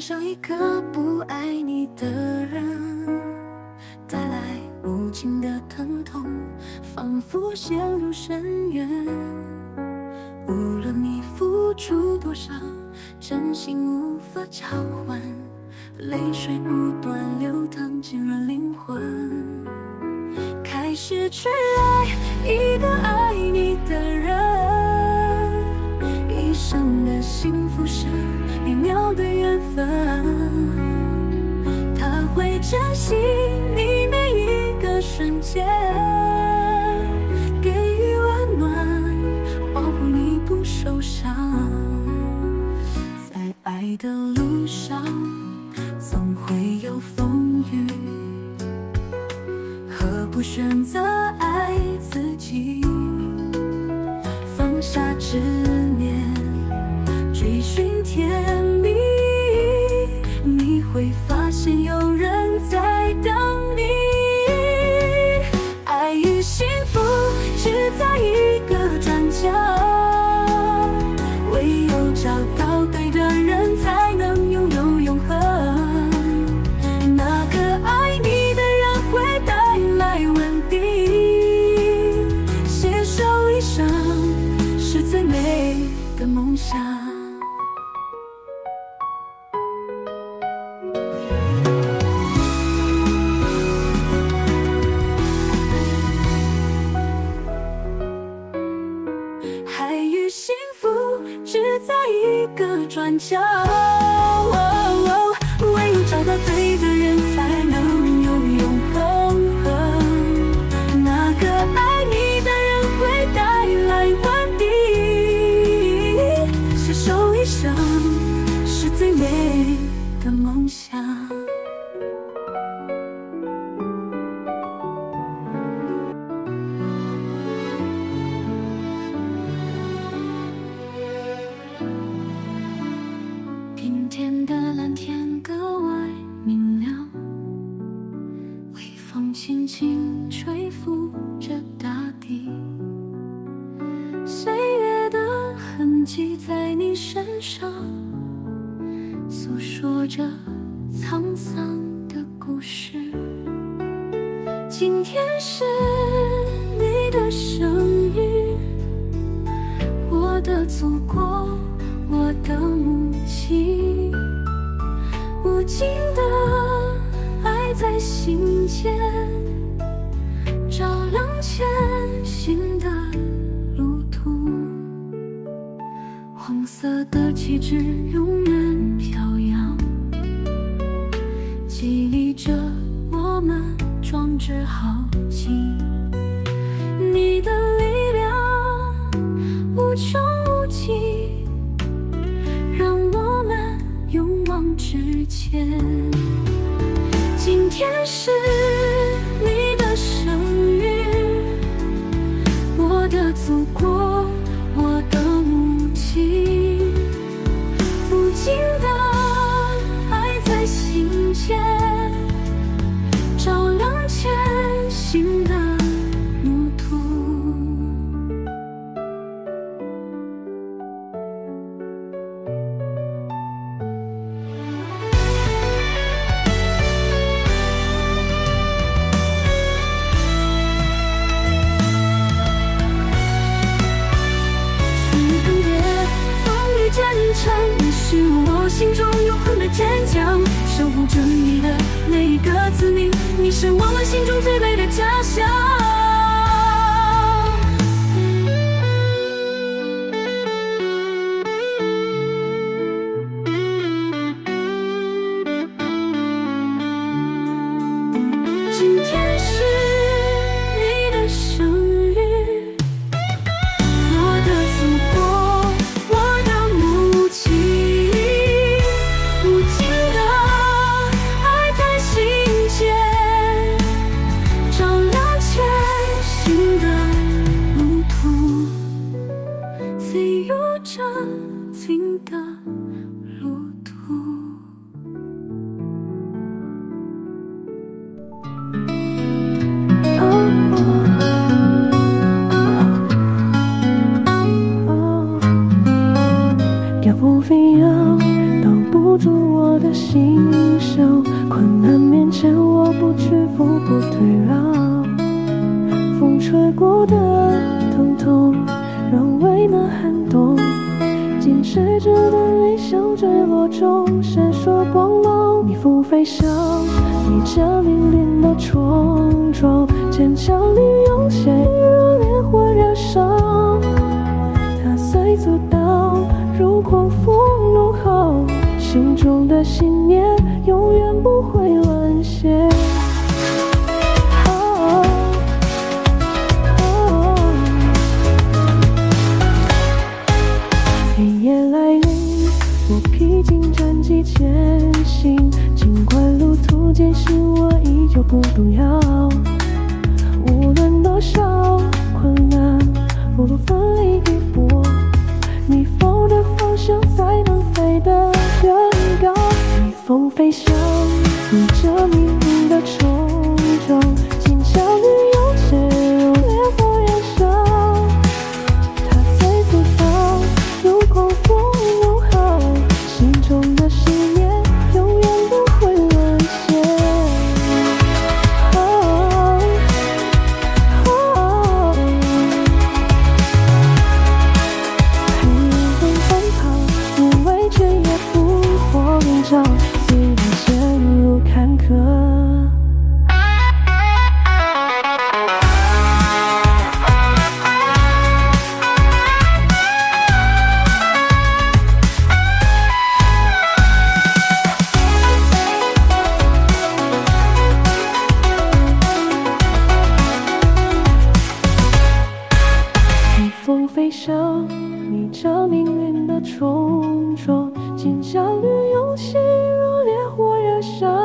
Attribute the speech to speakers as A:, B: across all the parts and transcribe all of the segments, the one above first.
A: 爱上一个不爱你的人，带来无尽的疼痛，仿佛陷入深渊。无论你付出多少，真心无法交换，泪水不断流淌，浸润灵魂。开始去爱一个爱你的人，一生的幸福是一秒的缘分。他会珍惜你每一个瞬间，给予温暖，保护你不受伤。在爱的路上，总会有风雨。何不选择爱自己，放下执下是你的生日。我的祖国，我的母亲，无尽的爱在心间，照亮前行的路途。黄色的旗帜永远壮志豪情。你的力量无穷无尽，让我们勇往直前。今天是是我心中永恒的坚强，守护着你的每一个子民，你是我们心中最美的家乡。信守。困难面前，我不屈服，不退让。风吹过的疼痛，让为难撼动。坚持着的理想，坠落中闪烁光芒。逆风飞翔，逆着命运的冲撞，坚强里有血，如烈火燃烧。踏碎阻挡，如狂风怒吼，心中的信念永远不会沦陷。黑夜来临，我披荆斩棘前行，尽管路途艰辛，我依旧不手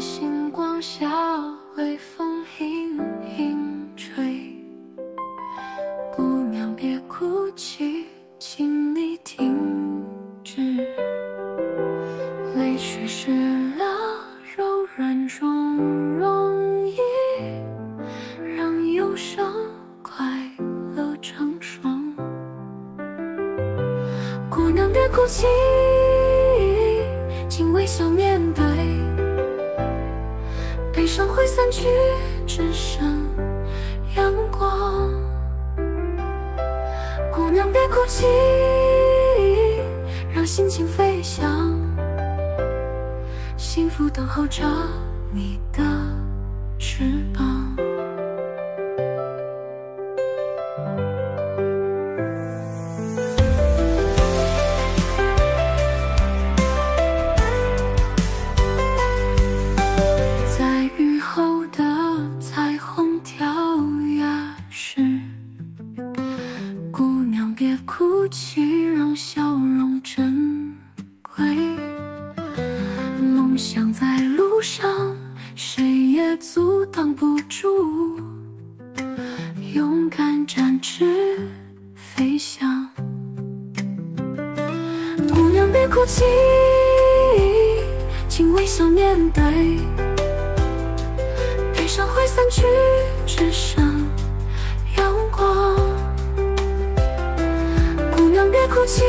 A: 星光下，微风轻轻吹。姑娘别哭泣，请你停止。泪水湿了，柔软中容易让忧伤快乐成双。姑娘别哭泣，请微笑面对。悲伤会散去，只剩阳光。姑娘别哭泣，让心情飞翔。幸福等候着你的不住。勇敢展翅飞翔，姑娘别哭泣，请微笑面对。悲伤会散去，只剩阳光。姑娘别哭泣，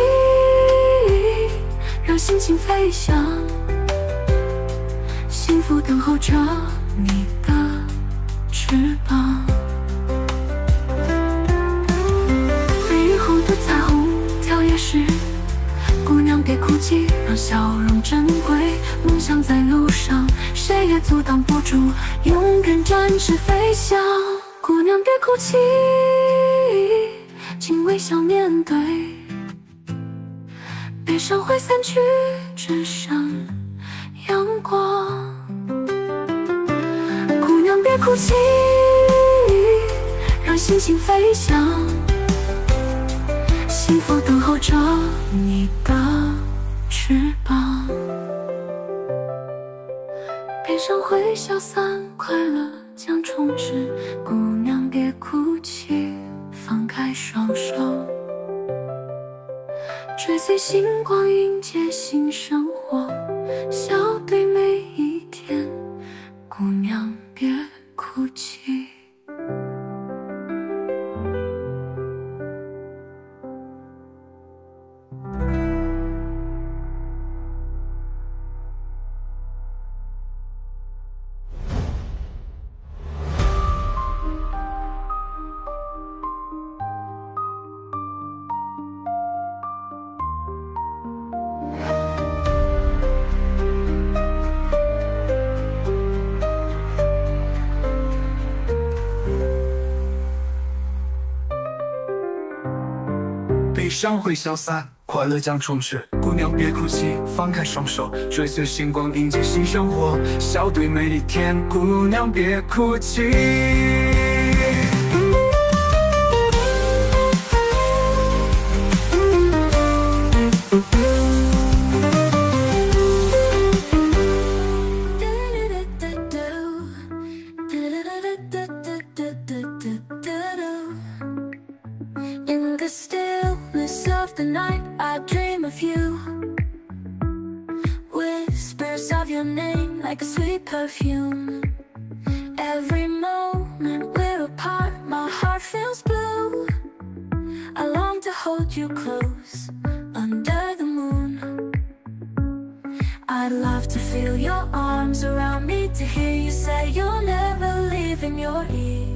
A: 让心情飞翔。幸福等候着你梦想在路上，谁也阻挡不住。勇敢展翅飞翔，姑娘别哭泣，请微笑面对。悲伤会散去，只剩阳光。姑娘别哭泣，让心情飞翔，幸福等候着你的翅膀。悲伤会消散，快乐将充斥。姑娘别哭泣，放开双手，追随星光，迎接新生活。笑对每一天，姑娘别哭泣。
B: 伤会消散，快乐将充斥。姑娘别哭泣，放开双手，追随星光，迎接新生活。笑对每一天，姑娘别哭泣。
A: Your name like a sweet perfume. Every moment we're apart, my heart feels blue. I long to hold you close under the moon. I'd love to feel your arms around me, to hear you say you'll never leave in your ear.